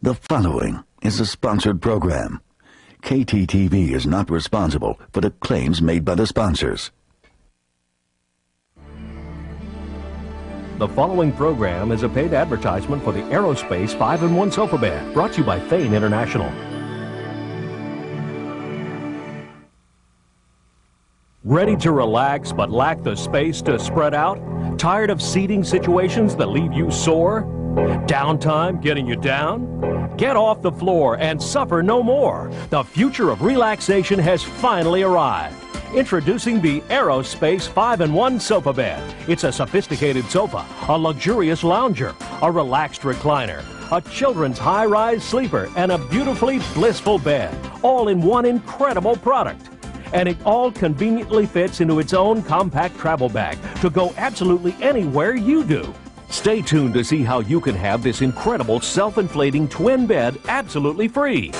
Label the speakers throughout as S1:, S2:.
S1: The following is a sponsored program. KTTV is not responsible for the claims made by the sponsors.
S2: The following program is a paid advertisement for the Air-O-Space 5-in-1 Sofa Bed, brought to you by Thane International. Ready to relax but lack the space to spread out? Tired of seating situations that leave you sore? Downtime getting you down? Get off the floor and suffer no more. The future of relaxation has finally arrived. Introducing the Air-O-Space 5-in-1 Sofa Bed. It's a sophisticated sofa, a luxurious lounger, a relaxed recliner, a children's high-rise sleeper, and a beautifully blissful bed, all in one incredible product and it all conveniently fits into its own compact travel bag to go absolutely anywhere you do. Stay tuned to see how you can have this incredible self-inflating twin bed absolutely free.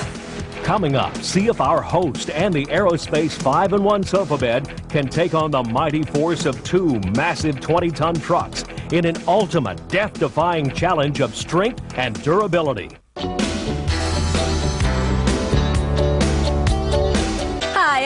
S2: Coming up, see if our host and the Air-O-Space 5-in-1 sofa bed can take on the mighty force of two massive 20-ton trucks in an ultimate death-defying challenge of strength and durability.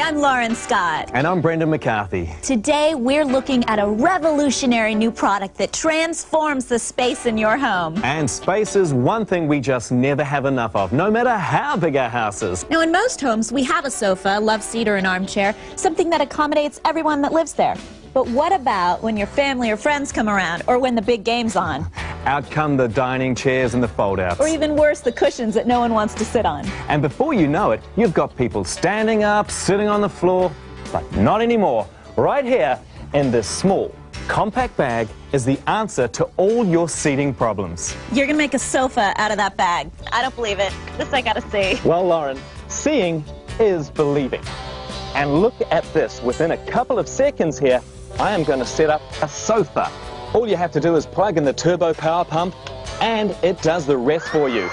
S3: I'm Lauren Scott.
S4: And I'm Brendan McCarthy.
S3: Today, we're looking at a revolutionary new product that transforms the space in your home.
S4: And space is one thing we just never have enough of, no matter how big our house is.
S3: Now, in most homes, we have a sofa, a love seat, or an armchair, something that accommodates everyone that lives there. But what about when your family or friends come around, or when the big game's on?
S4: Out come the dining chairs and the fold-outs.
S3: Or even worse, the cushions that no one wants to sit on.
S4: And before you know it, you've got people standing up, sitting on the floor, but not anymore. Right here, in this small, compact bag, is the answer to all your seating problems.
S3: You're gonna make a sofa out of that bag. I don't believe it. This I gotta see.
S4: Well, Lauren, seeing is believing. And look at this. Within a couple of seconds here, I am going to set up a sofa. All you have to do is plug in the turbo power pump and it does the rest for you.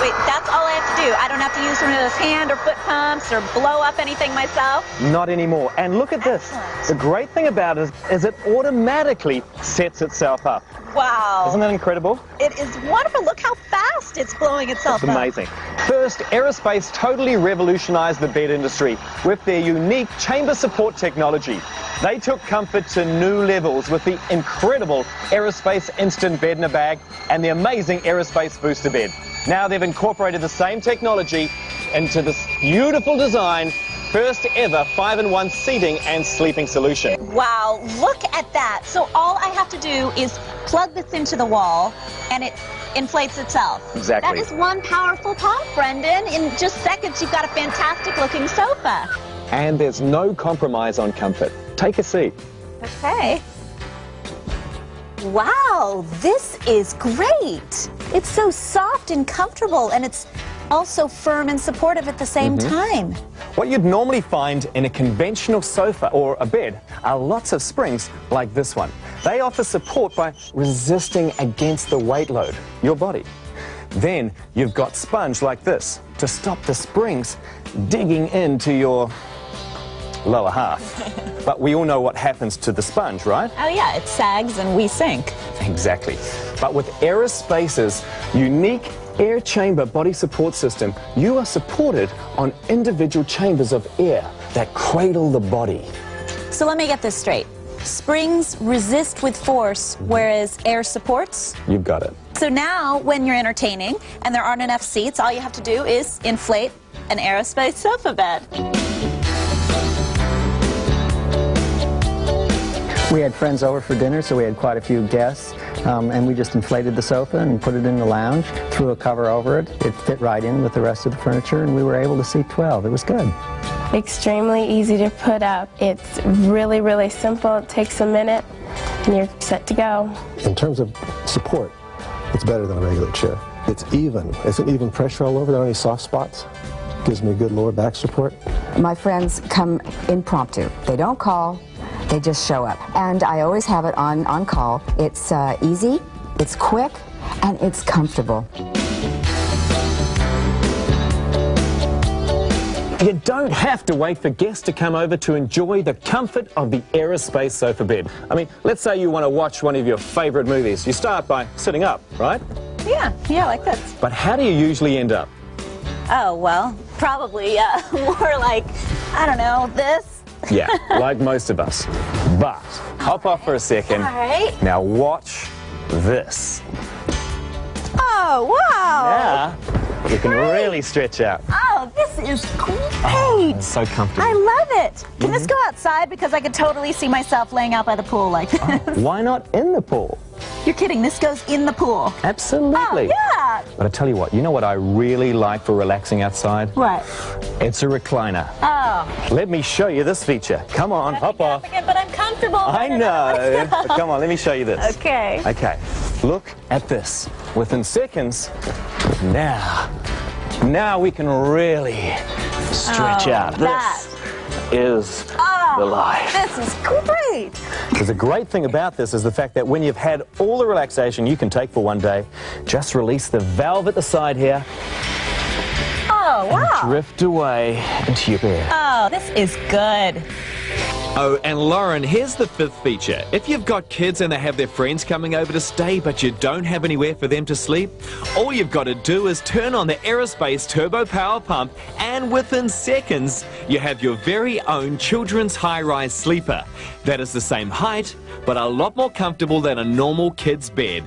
S3: Wait, that's all I have to do. I don't have to use one of those hand or foot pumps or blow up anything myself?
S4: Not anymore. And look at this.
S3: Excellent.
S4: The great thing about it is, is it automatically sets itself up.
S3: Wow.
S4: Isn't that incredible?
S3: It is wonderful. Look how fast it's blowing itself up.
S4: It's
S3: up.
S4: amazing. First, Air-O-Space totally revolutionized the bed industry with their unique chamber support technology. They took comfort to new levels with the incredible Air-O-Space Instant Bed in a Bag and the amazing Air-O-Space Booster Bed. Now they've incorporated the same technology into this beautiful design, first ever 5-in-1 seating and sleeping solution.
S3: Wow, look at that. So all I have to do is plug this into the wall and it inflates itself.
S4: Exactly.
S3: That is one powerful pump, Brendan. In just seconds, you've got a fantastic looking sofa.
S4: And there's no compromise on comfort. Take a seat.
S3: Okay. Wow, this is great. It's so soft and comfortable, and it's also firm and supportive at the same mm-hmm. time.
S4: What you'd normally find in a conventional sofa or a bed are lots of springs like this one. They offer support by resisting against the weight load, your body. Then you've got sponge like this to stop the springs digging into your lower half. but we all know what happens to the sponge, right?
S3: Oh, yeah, it sags and we sink.
S4: Exactly. But with Air-O-Space's unique air chamber body support system, you are supported on individual chambers of air that cradle the body.
S3: So let me get this straight. Springs resist with force, whereas air supports.
S4: You've got it.
S3: So now, when you're entertaining and there aren't enough seats, all you have to do is inflate an Air-O-Space sofa bed.
S5: We had friends over for dinner, so we had quite a few guests, um, and we just inflated the sofa and put it in the lounge, threw a cover over it. It fit right in with the rest of the furniture, and we were able to seat 12. It was good.
S6: extremely easy to put up. It's really, really simple. It takes a minute and you're set to go.
S7: In terms of support, it's better than a regular chair. It's even. It's an even pressure all over. There aren't any soft spots. Gives me good lower back support.
S8: My friends come impromptu. They don't call, they just show up. And I always have it on, on call. It's uh, easy, it's quick, and it's comfortable.
S4: You don't have to wait for guests to come over to enjoy the comfort of the Air-O-Space sofa bed. I mean, let's say you want to watch one of your favorite movies. You start by sitting up, right?
S3: Yeah, yeah, like this.
S4: But how do you usually end up?
S3: Oh, well, probably uh, more like, I don't know, this.
S4: Yeah, like most of us. But hop off for a second.
S3: All right.
S4: Now watch this.
S3: Oh, wow.
S4: Now you can really stretch out.
S3: Oh, this is great.
S4: It's so comfortable.
S3: I love it. Can this mm-hmm. go outside? Because I could totally see myself laying out by the pool like this.
S4: Why not in the pool?
S3: You're kidding. This goes in the pool.
S4: Absolutely.
S3: Oh, yeah.
S4: But I tell you what, you know what I really like for relaxing outside?
S3: What?
S4: It's a recliner.
S3: Oh.
S4: Let me show you this feature. Come on, hop off.
S3: Again, but I'm comfortable.
S4: I
S3: No, no, no,
S4: know. come on, let me show you this.
S3: Okay.
S4: Okay, look at this. Within seconds, now, now we can really stretch
S3: Oh,
S4: out.
S3: that.
S4: This is
S3: Oh,
S4: the life.
S3: This is great.
S4: Because the great thing about this is the fact that when you've had all the relaxation you can take for one day, just release the valve at the side here,
S3: Oh, wow.
S4: drift away into your bed.
S3: Oh, this is good.
S9: Oh, and Lauren, here's the fifth feature. If you've got kids and they have their friends coming over to stay, but you don't have anywhere for them to sleep, all you've got to do is turn on the Air-O-Space Turbo Power Pump, and within seconds, you have your very own children's high rise sleeper. That is the same height, but a lot more comfortable than a normal kid's bed.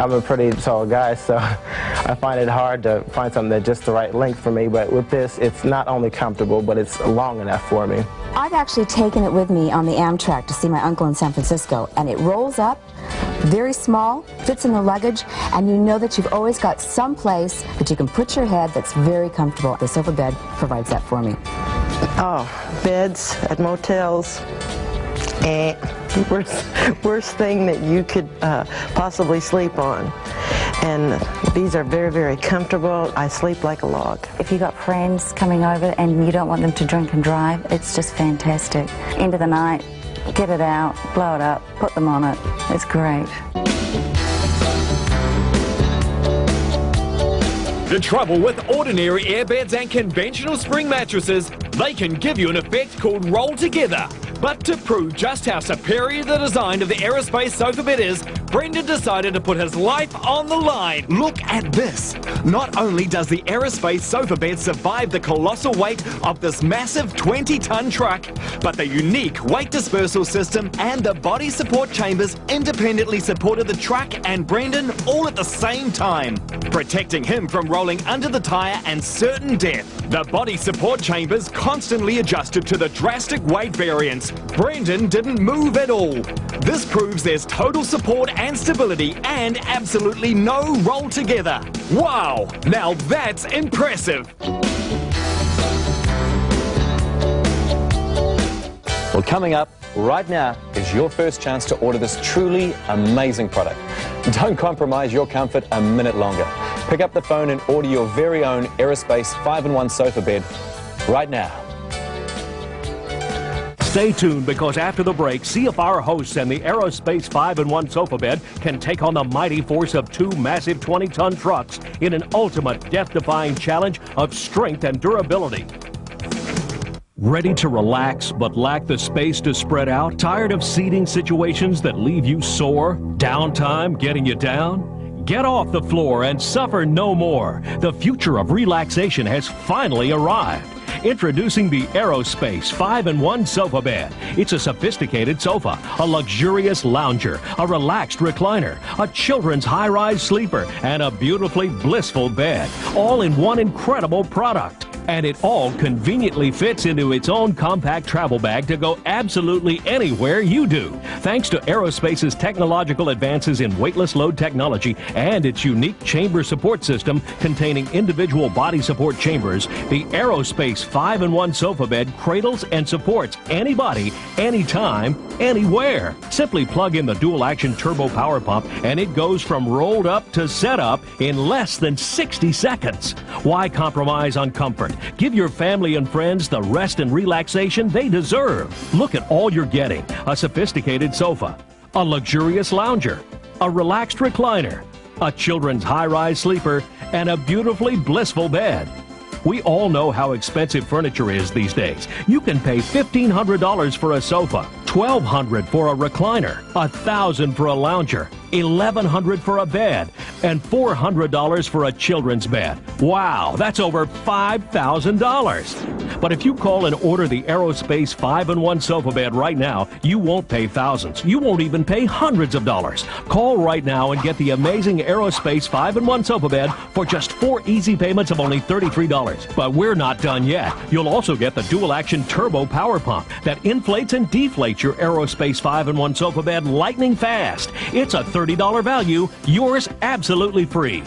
S5: I'm a pretty tall guy, so I find it hard to find something that's just the right length for me. But with this, it's not only comfortable, but it's long enough for me.
S8: I've actually taken it with me on the Amtrak to see my uncle in San Francisco, and it rolls up, very small, fits in the luggage, and you know that you've always got some place that you can put your head that's very comfortable. The sofa bed provides that for me.
S10: Oh, beds at motels. Eh, worst, worst thing that you could uh, possibly sleep on. And these are very, very comfortable. I sleep like a log.
S11: If you've got friends coming over and you don't want them to drink and drive, it's just fantastic. End of the night, get it out, blow it up, put them on it. It's great.
S2: The trouble with ordinary airbeds and conventional spring mattresses, they can give you an effect called roll together. But to prove just how superior the design of the Air-O-Space sofa bed is, Brendan decided to put his life on the line.
S9: Look at this. Not only does the Air-O-Space sofa bed survive the colossal weight of this massive 20 ton truck, but the unique weight dispersal system and the body support chambers independently supported the truck and Brendan all at the same time, protecting him from rolling under the tire and certain death. The body support chambers constantly adjusted to the drastic weight variance. Brendan didn't move at all. This proves there's total support and stability and absolutely no roll together. Wow, now that's impressive.
S4: Well, coming up right now is your first chance to order this truly amazing product. Don't compromise your comfort a minute longer. Pick up the phone and order your very own Air-O-Space 5-in-1 sofa bed right now.
S2: Stay tuned because after the break, see if our hosts and the Air-O-Space 5-in-1 sofa bed can take on the mighty force of two massive 20-ton trucks in an ultimate death-defying challenge of strength and durability. Ready to relax but lack the space to spread out? Tired of seating situations that leave you sore? Downtime getting you down? Get off the floor and suffer no more. The future of relaxation has finally arrived. Introducing the Air-O-Space 5-in-1 sofa bed. It's a sophisticated sofa, a luxurious lounger, a relaxed recliner, a children's high-rise sleeper, and a beautifully blissful bed. All in one incredible product. And it all conveniently fits into its own compact travel bag to go absolutely anywhere you do. Thanks to Air-O-Space's technological advances in weightless load technology and its unique chamber support system containing individual body support chambers, the Air-O-Space 5 in 1 sofa bed cradles and supports anybody, anytime, anywhere. Simply plug in the dual action turbo power pump and it goes from rolled up to set up in less than 60 seconds. Why compromise on comfort? Give your family and friends the rest and relaxation they deserve. Look at all you're getting a sophisticated sofa, a luxurious lounger, a relaxed recliner, a children's high rise sleeper, and a beautifully blissful bed. We all know how expensive furniture is these days. You can pay $1,500 for a sofa, 1200 for a recliner, 1000 for a lounger, 1100 for a bed, and $400 for a children's bed. Wow, that's over $5,000. But if you call and order the Air-O-Space 5-in-1 sofa bed right now, you won't pay thousands. You won't even pay hundreds of dollars. Call right now and get the amazing Air-O-Space 5-in-1 sofa bed for just four easy payments of only $33. But we're not done yet. You'll also get the dual action turbo power pump that inflates and deflates your Air-O-Space 5-in-1 sofa bed lightning fast. It's a $30 value, yours absolutely free.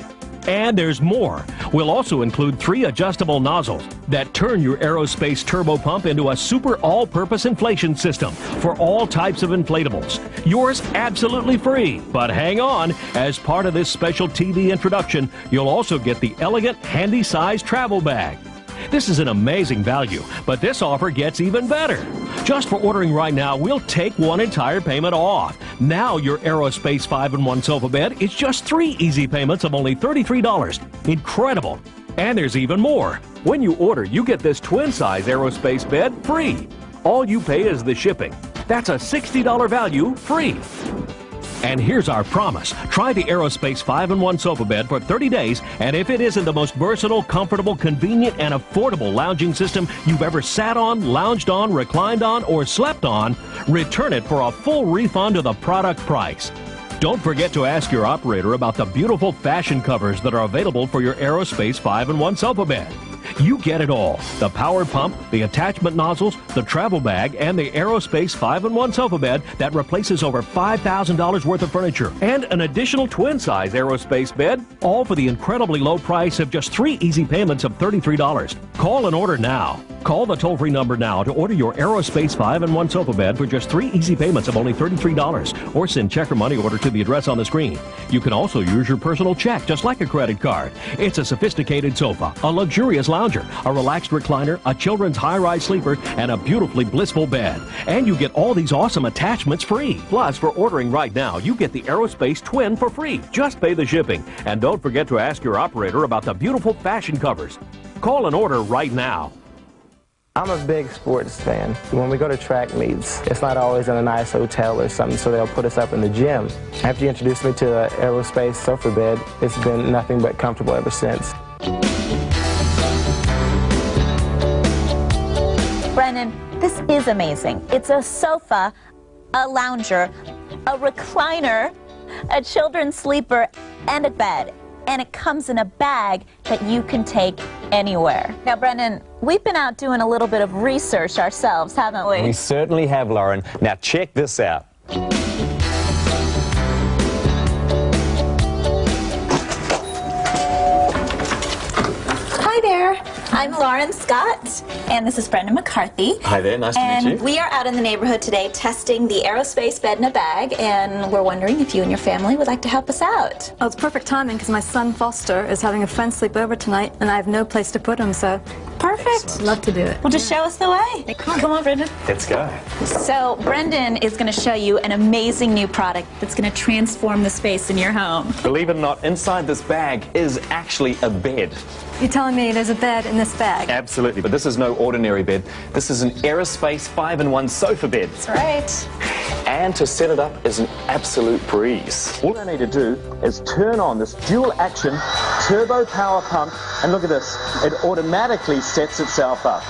S2: And there's more. We'll also include three adjustable nozzles that turn your Air-O-Space turbo pump into a super all purpose inflation system for all types of inflatables. Yours absolutely free. But hang on, as part of this special TV introduction, you'll also get the elegant, handy sized travel bag. This is an amazing value, but this offer gets even better. Just for ordering right now, we'll take one entire payment off. Now your Air-O-Space 5-in-1 sofa bed is just three easy payments of only $33. Incredible. And there's even more. When you order, you get this twin-size Air-O-Space bed free. All you pay is the shipping. That's a $60 value free. And here's our promise. Try the Air-O-Space 5-in-1 sofa bed for 30 days, and if it isn't the most versatile, comfortable, convenient, and affordable lounging system you've ever sat on, lounged on, reclined on, or slept on, return it for a full refund of the product price. Don't forget to ask your operator about the beautiful fashion covers that are available for your Air-O-Space 5-in-1 sofa bed. You get it all. The power pump, the attachment nozzles, the travel bag, and the Air-O-Space 5-in-1 sofa bed that replaces over $5,000 worth of furniture. And an additional twin-size Air-O-Space bed, all for the incredibly low price of just three easy payments of $33. Call and order now. Call the toll-free number now to order your Air-O-Space 5-in-1 sofa bed for just three easy payments of only $33 or send check or money order to the address on the screen. You can also use your personal check just like a credit card. It's a sophisticated sofa, a luxurious lounger, a relaxed recliner, a children's high-rise sleeper, and a beautifully blissful bed. And you get all these awesome attachments free. Plus, for ordering right now, you get the Air-O-Space Twin for free. Just pay the shipping. And don't forget to ask your operator about the beautiful fashion covers. Call and order right now.
S12: I'm a big sports fan. When we go to track meets, it's not always in a nice hotel or something, so they'll put us up in the gym. After you introduced me to the Air-O-Space sofa bed, it's been nothing but comfortable ever since.
S3: Brendan, this is amazing. It's a sofa, a lounger, a recliner, a children's sleeper, and a bed. And it comes in a bag that you can take anywhere. Now, Brendan, we've been out doing a little bit of research ourselves, haven't we?
S4: We certainly have, Lauren. Now, check this out.
S3: I'm Lauren Scott, and this is Brendan McCarthy.
S4: Hi there, nice to meet you.
S3: we are out in the neighborhood today testing the Air-O-Space bed in a bag, and we're wondering if you and your family would like to help us out.
S13: Oh, it's perfect timing because my son Foster is having a friend sleep over tonight, and I have no place to put him, so
S3: Perfect.
S13: love to do it.
S3: Well, just show us the way. Come on, come on, Brendan.
S4: Let's go.
S3: So, Brendan is going to show you an amazing new product that's going to transform the space in your home.
S4: Believe it or not, inside this bag is actually a bed.
S13: You're telling me there's a bed in this bag?
S4: Absolutely, but this is no ordinary bed. This is an Air-O-Space 5-in-1 sofa bed.
S3: That's right.
S4: And to set it up is an absolute breeze. All I need to do is turn on this dual action turbo power pump and look at this. It automatically sets itself up.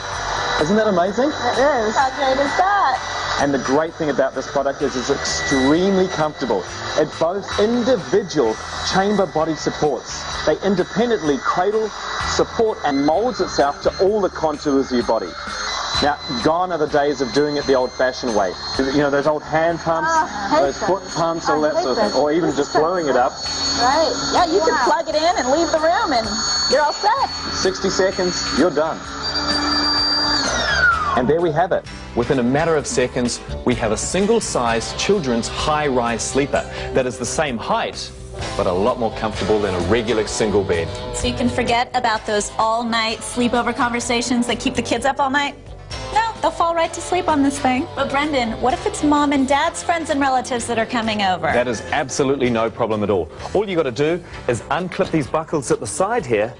S4: Isn't that amazing?
S3: It is. How great is that?
S4: And the great thing about this product is it's extremely comfortable. It boasts individual chamber body supports. They independently cradle, support and molds itself to all the contours of your body. Now, gone are the days of doing it the old-fashioned way. You know, those old hand pumps,
S3: oh, I hate
S4: those
S3: that.
S4: foot pumps, all
S3: I
S4: that sort of thing. Or even just blowing it up.
S3: Right. Yeah, you can plug it in and leave the room, and you're all set.
S4: 60 seconds, you're done. And there we have it. Within a matter of seconds, we have a single-sized children's high-rise sleeper that is the same height, but a lot more comfortable than a regular single bed.
S3: So you can forget about those all-night sleepover conversations that keep the kids up all night. No, they'll fall right to sleep on this thing. But Brendan, what if it's mom and dad's friends and relatives that are coming over?
S4: That is absolutely no problem at all. All you got to do is unclip these buckles at the side here,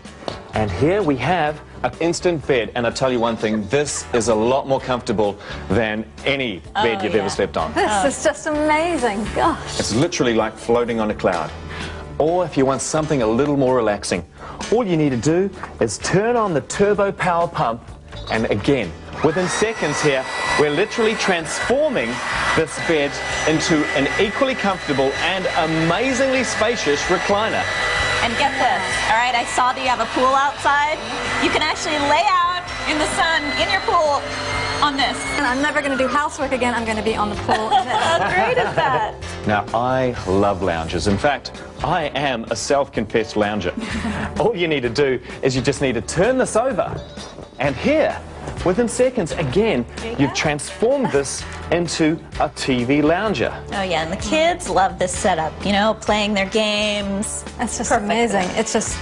S4: and here we have an instant bed, and I tell you one thing, this is a lot more comfortable than any oh, bed
S13: Oh,
S4: you've
S13: yeah.
S4: ever slept on.
S13: This is just amazing. Gosh.
S4: It's literally like floating on a cloud. Or if you want something a little more relaxing, all you need to do is turn on the turbo power pump, and again, within seconds here, we're literally transforming this bed into an equally comfortable and amazingly spacious recliner.
S3: And get this, all right, I saw that you have a pool outside. You can actually lay out in the sun in your pool on this.
S13: And I'm never going to do housework again. I'm going to be on the pool. How
S3: great is that?
S4: Now, I love lounges. In fact, I am a self-confessed lounger. All you need to do is you just need to turn this over. And here, within seconds, again, you've transformed this into a TV lounger.
S3: Oh yeah, and the kids love this setup. You know, playing their games.
S13: It's just amazing. It's just,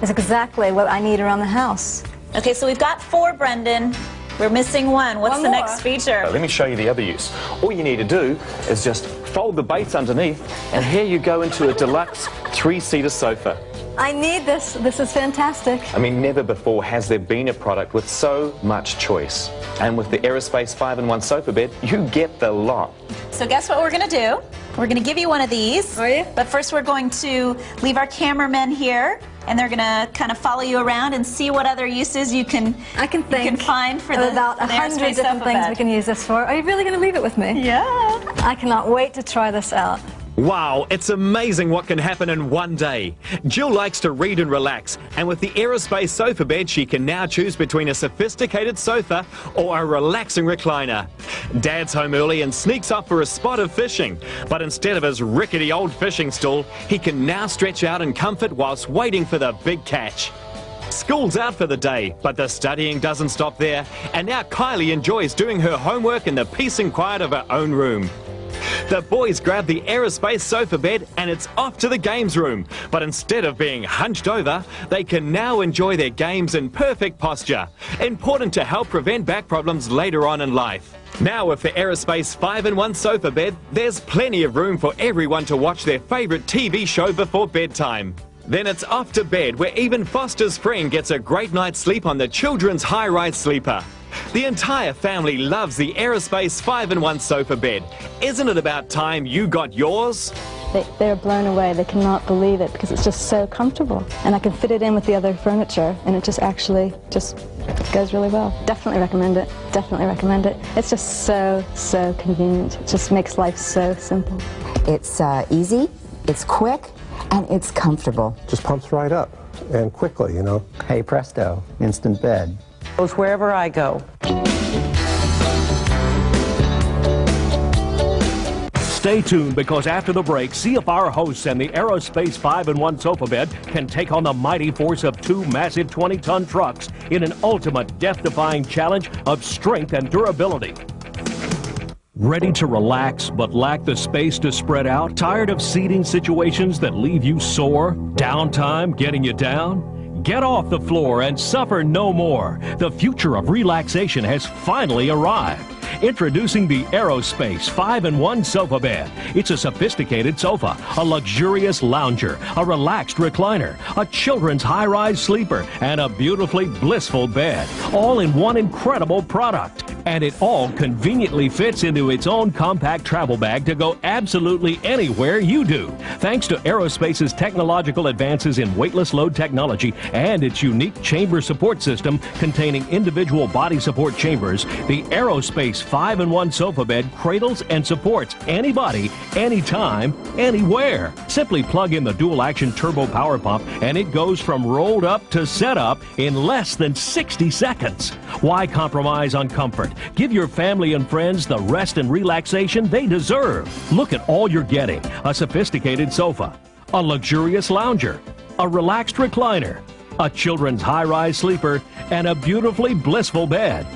S13: it's exactly what I need around the house.
S3: Okay, so we've got four, Brendan. We're missing one. What's
S13: One
S3: the
S13: more.
S3: next feature?
S4: Now, let me show you the other use. All you need to do is just fold the base underneath, and here you go into a deluxe three-seater sofa.
S13: I need this. This is fantastic.
S4: I mean, never before has there been a product with so much choice. And with the Air-O-Space 5-in-1 sofa bed, you get the lot.
S3: So guess what we're gonna do? We're gonna give you one of these. Are you? But first we're going to leave our cameramen here and they're gonna kind of follow you around and see what other uses you can
S13: I can think
S3: you can find for
S13: of
S3: the
S13: about a hundred different things
S3: bed.
S13: we can use this for. Are you really going to leave it with me?
S3: Yeah.
S13: I cannot wait to try this out.
S9: Wow, it's amazing what can happen in one day. Jill likes to read and relax, and with the Air-O-Space sofa bed, she can now choose between a sophisticated sofa or a relaxing recliner. Dad's home early and sneaks off for a spot of fishing, but instead of his rickety old fishing stool, he can now stretch out in comfort whilst waiting for the big catch. School's out for the day, but the studying doesn't stop there, and now Kylie enjoys doing her homework in the peace and quiet of her own room. The boys grab the Air-O-Space sofa bed and it's off to the games room. But instead of being hunched over, they can now enjoy their games in perfect posture. Important to help prevent back problems later on in life. Now with the Air-O-Space 5-in-1 sofa bed, there's plenty of room for everyone to watch their favourite TV show before bedtime. Then it's off to bed where even Foster's friend gets a great night's sleep on the children's high-rise sleeper. The entire family loves the Air-O-Space 5-in-1 sofa bed. Isn't it about time you got yours?
S13: They, they're blown away. They cannot believe it because it's just so comfortable. And I can fit it in with the other furniture and it just actually just goes really well. Definitely recommend it. Definitely recommend it. It's just so, so convenient. It just makes life so simple.
S8: It's uh, easy, it's quick, and it's comfortable.
S7: Just pumps right up and quickly, you know.
S5: Hey presto, instant bed.
S10: Goes wherever I go.
S2: Stay tuned because after the break, see if our hosts and the Air-O-Space 5-in-1 sofa bed can take on the mighty force of two massive 20-ton trucks in an ultimate death-defying challenge of strength and durability. Ready to relax but lack the space to spread out? Tired of seating situations that leave you sore? Downtime getting you down? Get off the floor and suffer no more. The future of relaxation has finally arrived. Introducing the Air-O-Space 5-in-1 sofa bed. It's a sophisticated sofa, a luxurious lounger, a relaxed recliner, a children's high-rise sleeper, and a beautifully blissful bed. All in one incredible product. And it all conveniently fits into its own compact travel bag to go absolutely anywhere you do. Thanks to Air-O-Space's technological advances in weightless load technology and its unique chamber support system containing individual body support chambers, the Air-O-Space 5-in-1 sofa bed cradles and supports anybody, anytime, anywhere. Simply plug in the dual action turbo power pump and it goes from rolled up to set up in less than 60 seconds. Why compromise on comfort? Give your family and friends the rest and relaxation they deserve. Look at all you're getting a sophisticated sofa, a luxurious lounger, a relaxed recliner, a children's high rise sleeper, and a beautifully blissful bed.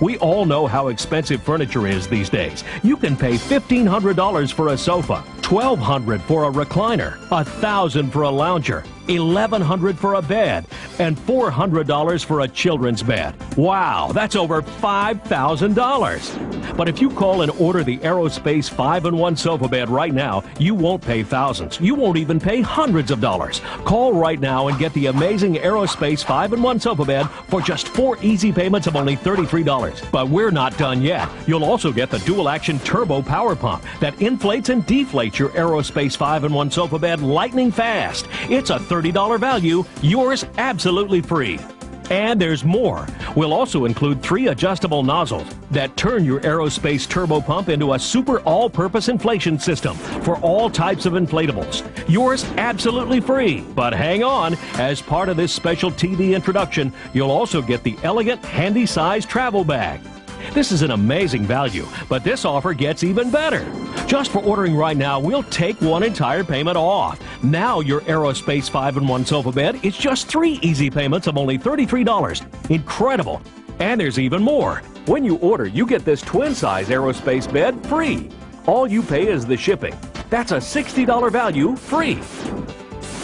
S2: We all know how expensive furniture is these days. You can pay $1,500 for a sofa, 1,200 for a recliner, 1,000 for a lounger, 1100 for a bed, and $400 for a children's bed. Wow, that's over $5,000. But if you call and order the Air-O-Space 5-in-1 sofa bed right now, you won't pay thousands. You won't even pay hundreds of dollars. Call right now and get the amazing Air-O-Space 5-in-1 sofa bed for just four easy payments of only $33. But we're not done yet. You'll also get the dual-action turbo power pump that inflates and deflates your Air-O-Space 5-in-1 sofa bed lightning fast. It's a $30 value, yours absolutely free. And there's more. We'll also include three adjustable nozzles that turn your Air-O-Space turbo pump into a super all purpose inflation system for all types of inflatables. Yours absolutely free. But hang on, as part of this special TV introduction, you'll also get the elegant, handy sized travel bag. This is an amazing value, but this offer gets even better. Just for ordering right now, we'll take one entire payment off. Now your Air-O-Space 5-in-1 sofa bed is just three easy payments of only $33. Incredible. And there's even more. When you order, you get this twin-size Air-O-Space bed free. All you pay is the shipping. That's a $60 value free.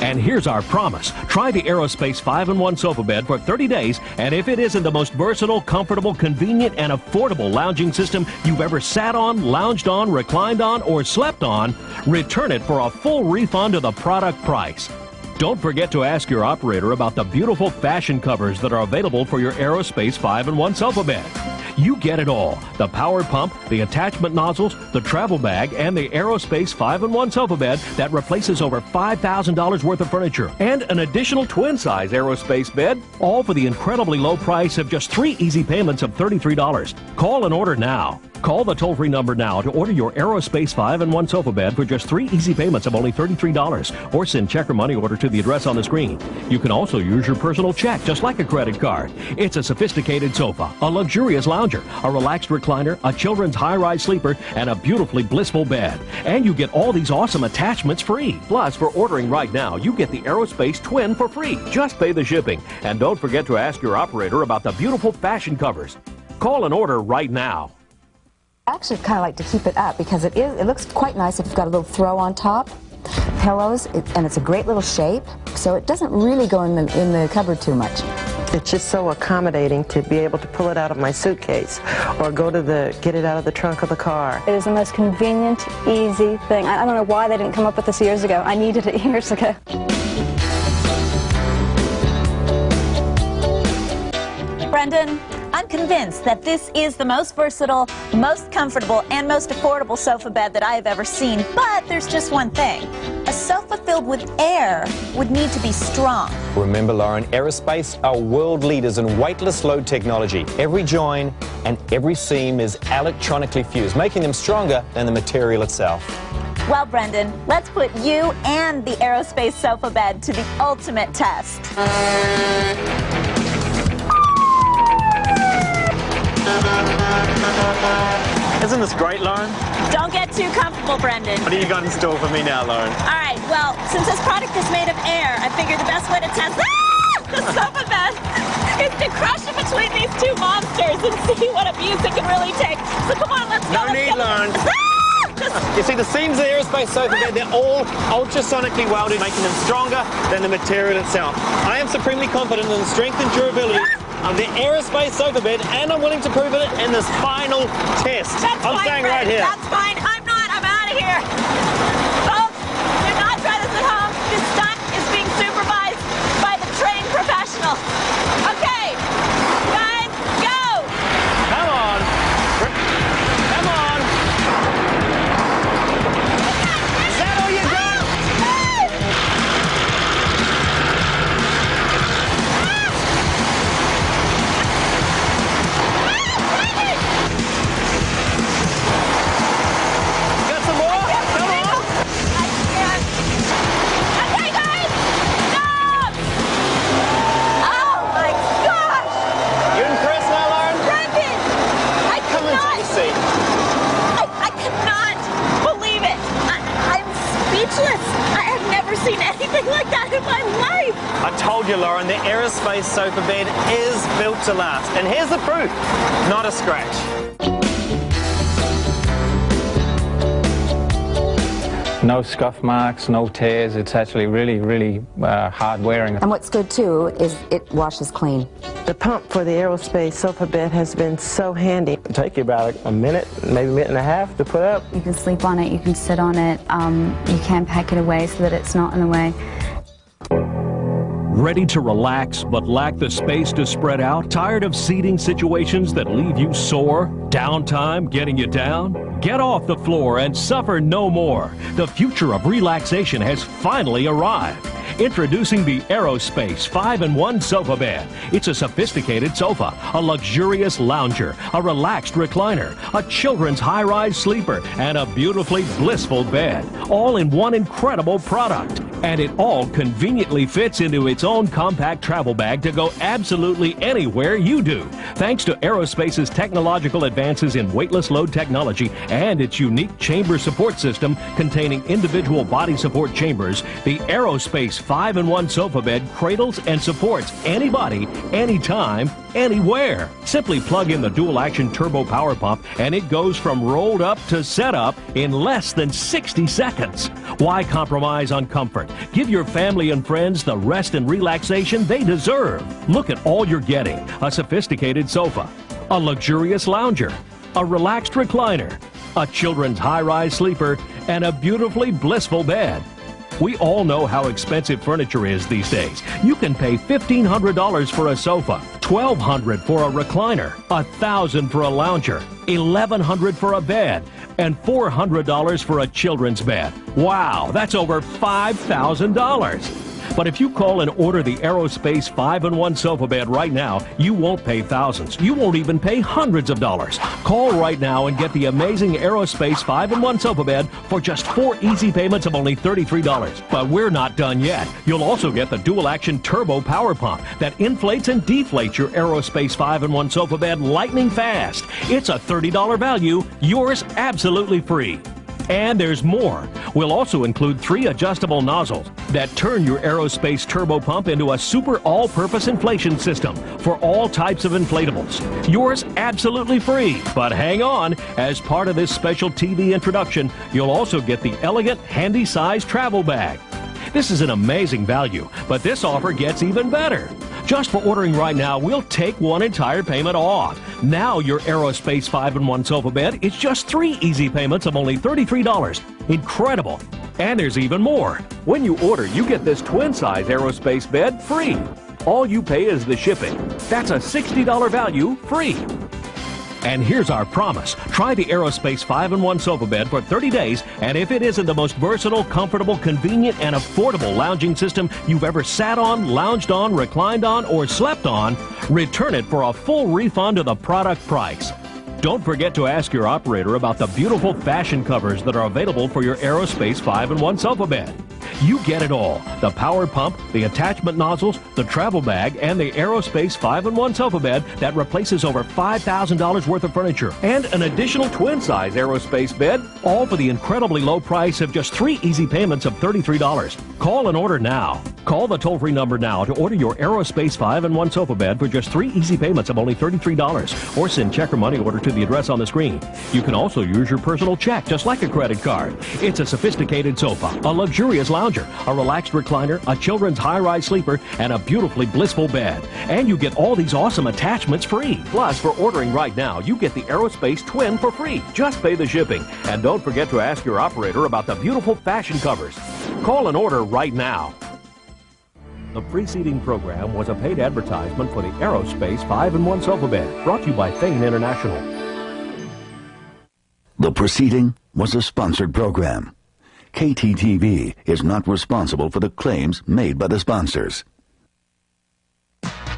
S2: And here's our promise. Try the Air-O-Space 5-in-1 sofa bed for 30 days, and if it isn't the most versatile, comfortable, convenient, and affordable lounging system you've ever sat on, lounged on, reclined on, or slept on, return it for a full refund of the product price. Don't forget to ask your operator about the beautiful fashion covers that are available for your Air-O-Space 5-in-1 sofa bed. You get it all. The power pump, the attachment nozzles, the travel bag, and the Air-O-Space 5-in-1 sofa bed that replaces over $5,000 worth of furniture. And an additional twin-size Air-O-Space bed, all for the incredibly low price of just three easy payments of $33. Call and order now. Call the toll free number now to order your Air-O-Space 5 in 1 sofa bed for just three easy payments of only $33 or send check or money order to the address on the screen. You can also use your personal check just like a credit card. It's a sophisticated sofa, a luxurious lounger, a relaxed recliner, a children's high rise sleeper, and a beautifully blissful bed. And you get all these awesome attachments free. Plus, for ordering right now, you get the Air-O-Space Twin for free. Just pay the shipping. And don't forget to ask your operator about the beautiful fashion covers. Call and order right now.
S8: Actually kind of like to keep it up because it is. It looks quite nice if you've got a little throw on top, pillows, it, and it's a great little shape. So it doesn't really go in the in the cupboard too much.
S10: It's just so accommodating to be able to pull it out of my suitcase or go to the get it out of the trunk of the car.
S13: It is the most convenient, easy thing. I, I don't know why they didn't come up with this years ago. I needed it years ago.
S3: Brendan, I'm convinced that this is the most versatile, most comfortable, and most affordable sofa bed that I have ever seen. But there's just one thing. A sofa filled with air would need to be strong.
S4: Remember, Lauren, Air-O-Space are world leaders in weightless load technology. Every join and every seam is electronically fused, making them stronger than the material itself.
S3: Well, Brendan, let's put you and the Air-O-Space sofa bed to the ultimate test.
S4: Isn't this great, Lauren?
S3: Don't get too comfortable, Brendan.
S4: What do you got in store for me now, Lauren?
S3: All right, well, since this product is made of air, I figured the best way to test ah! the sofa bed is to crush it between these two monsters and see what abuse it can really take. So come on, let's go.
S4: No
S3: let's
S4: need,
S3: go.
S4: Lauren.
S3: Ah!
S4: You see, the seams of the Air-O-Space sofa bed, they're all ultrasonically welded, making them stronger than the material itself. I am supremely confident in the strength and durability of the Air-O-Space sofa bed, and I'm willing to prove it in this final test.
S3: That's
S4: I'm
S3: fine,
S4: staying right here.
S3: That's fine. I'm not. I'm out of here.
S4: Told you, Lauren, the Air-O-Space sofa bed is built to last. And here's the proof. Not a scratch.
S12: No scuff marks, no tears. It's actually really, really uh, hard wearing.
S8: And what's good too is it washes clean.
S10: The pump for the Air-O-Space sofa bed has been so handy.
S12: It take you about a minute, maybe a minute and a half to put up.
S14: You can sleep on it, you can sit on it, um, you can pack it away so that it's not in the way.
S2: Ready to relax but lack the space to spread out? Tired of seating situations that leave you sore? Downtime getting you down? Get off the floor and suffer no more. The future of relaxation has finally arrived. Introducing the Air-O-Space 5-in-1 sofa bed. It's a sophisticated sofa, a luxurious lounger, a relaxed recliner, a children's high-rise sleeper, and a beautifully blissful bed. All in one incredible product. And it all conveniently fits into its own compact travel bag to go absolutely anywhere you do. Thanks to Air-O-Space's technological advances in weightless load technology and its unique chamber support system containing individual body support chambers, the Air-O-Space 5-in-1 sofa bed cradles and supports anybody, anytime, anywhere. Simply plug in the dual action turbo power pump and it goes from rolled up to set up in less than 60 seconds. Why compromise on comfort? Give your family and friends the rest and relaxation they deserve. Look at all you're getting. A sophisticated sofa, a luxurious lounger, a relaxed recliner, a children's high-rise sleeper, and a beautifully blissful bed. We all know how expensive furniture is these days. You can pay $1,500 for a sofa, $1,200 for a recliner, $1,000 for a lounger, $1,100 for a bed, and $400 for a children's bed. Wow, that's over $5,000. But if you call and order the Air-O-Space 5-in-1 sofa bed right now, you won't pay thousands. You won't even pay hundreds of dollars. Call right now and get the amazing Air-O-Space 5-in-1 sofa bed for just four easy payments of only $33. But we're not done yet. You'll also get the dual action turbo power pump that inflates and deflates your Air-O-Space 5-in-1 sofa bed lightning fast. It's a $30 value, yours absolutely free. And there's more. We'll also include three adjustable nozzles that turn your Air-O-Space turbo pump into a super all-purpose inflation system for all types of inflatables. Yours absolutely free. But hang on, as part of this special TV introduction, you'll also get the elegant, handy-sized travel bag. This is an amazing value, but this offer gets even better. Just for ordering right now, we'll take one entire payment off. Now your Air-O-Space 5-in-1 sofa bed is just three easy payments of only $33. Incredible. And there's even more. When you order, you get this twin-size Air-O-Space bed free. All you pay is the shipping. That's a $60 value free. And here's our promise. Try the Air-O-Space 5-in-1 sofa bed for 30 days, and if it isn't the most versatile, comfortable, convenient, and affordable lounging system you've ever sat on, lounged on, reclined on, or slept on, return it for a full refund of the product price. Don't forget to ask your operator about the beautiful fashion covers that are available for your Air-O-Space 5-in-1 sofa bed. You get it all. The power pump, the attachment nozzles, the travel bag, and the Air-O-Space 5-in-1 sofa bed that replaces over $5,000 worth of furniture. And an additional twin-size Air-O-Space bed, all for the incredibly low price of just three easy payments of $33. Call and order now. Call the toll-free number now to order your Air-O-Space 5-in-1 sofa bed for just three easy payments of only $33. Or send check or money order to the address on the screen. You can also use your personal check just like a credit card. It's a sophisticated sofa, a luxurious lounger, a relaxed recliner, a children's high-rise sleeper, and a beautifully blissful bed. And you get all these awesome attachments free. Plus, for ordering right now, you get the Air-O-Space Twin for free. Just pay the shipping. And don't forget to ask your operator about the beautiful fashion covers. Call and order right now. The preceding program was a paid advertisement for the Air-O-Space 5-in-1 sofa bed, brought to you by Thane International.
S1: The proceeding was a sponsored program. KTTV is not responsible for the claims made by the sponsors.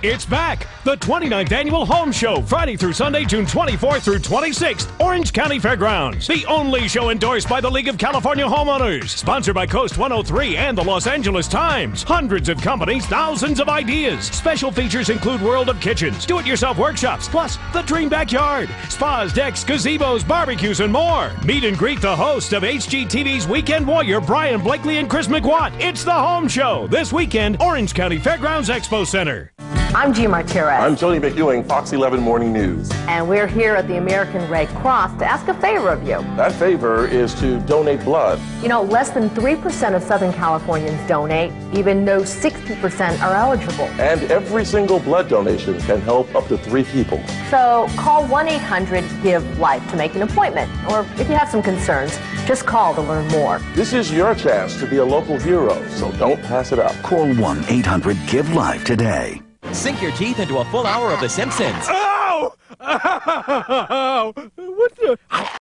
S15: It's back! The 29th Annual Home Show, Friday through Sunday, June 24th through 26th, Orange County Fairgrounds. The only show endorsed by the League of California Homeowners. Sponsored by Coast 103 and the Los Angeles Times. Hundreds of companies, thousands of ideas. Special features include World of Kitchens, do it yourself workshops, plus the Dream Backyard, spas, decks, gazebos, barbecues, and more. Meet and greet the host of HGTV's Weekend Warrior, Brian Blakely and Chris McWatt. It's the Home Show this weekend, Orange County Fairgrounds Expo Center.
S16: I'm G. Martirez.
S17: I'm Jody McEwing, Fox 11 Morning News.
S16: And we're here at the American Red Cross to ask a favor of you.
S17: That favor is to donate blood.
S16: You know, less than 3% of Southern Californians donate, even though 60% are eligible.
S17: And every single blood donation can help up to three people.
S16: So call 1 800 GIVE LIFE to make an appointment. Or if you have some concerns, just call to learn more.
S17: This is your chance to be a local hero, so don't pass it up.
S1: Call 1 800 GIVE LIFE today.
S18: Sink your teeth into a full hour of The Simpsons.
S15: Ow! Oh! Ow! Oh! What the?